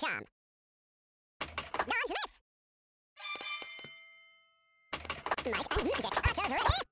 charm. Launch this! Mike and Music Archers ready?